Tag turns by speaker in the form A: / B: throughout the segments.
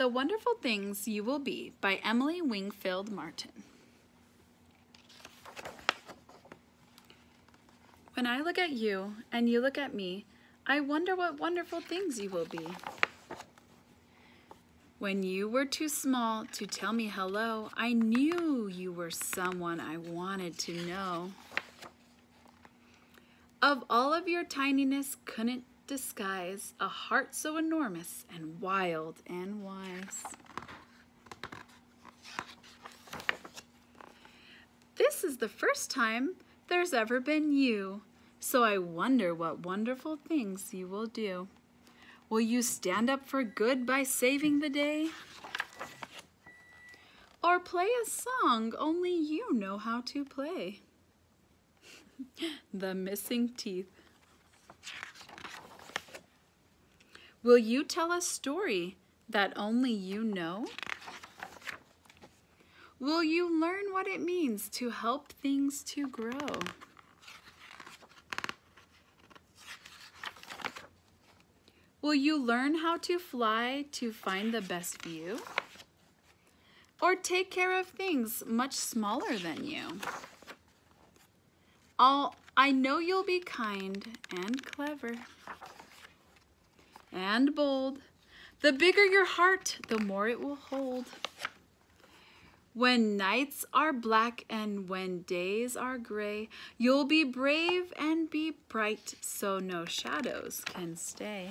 A: The Wonderful Things You Will Be by Emily Winfield Martin. When I look at you and you look at me, I wonder what wonderful things you will be. When you were too small to tell me hello, I knew you were someone I wanted to know. Of all of your tininess couldn't disguise a heart so enormous and wild and wise. This is the first time there's ever been you, so I wonder what wonderful things you will do. Will you stand up for good by saving the day? Or play a song only you know how to play? the missing teeth. Will you tell a story that only you know? Will you learn what it means to help things to grow? Will you learn how to fly to find the best view? Or take care of things much smaller than you? I'll, I know you'll be kind and clever and bold. The bigger your heart, the more it will hold. When nights are black and when days are gray, you'll be brave and be bright so no shadows can stay.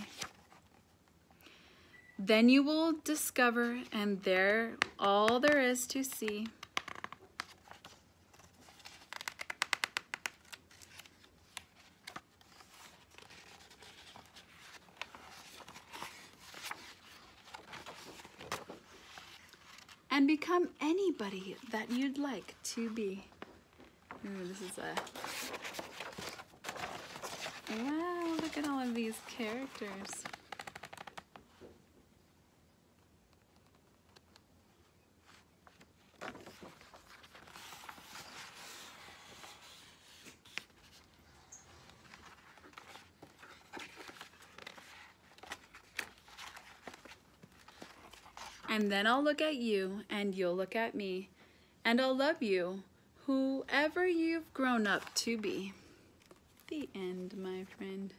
A: Then you will discover, and there all there is to see. And become anybody that you'd like to be. Ooh, this is a... Wow, look at all of these characters. And then I'll look at you and you'll look at me and I'll love you, whoever you've grown up to be. The end, my friend.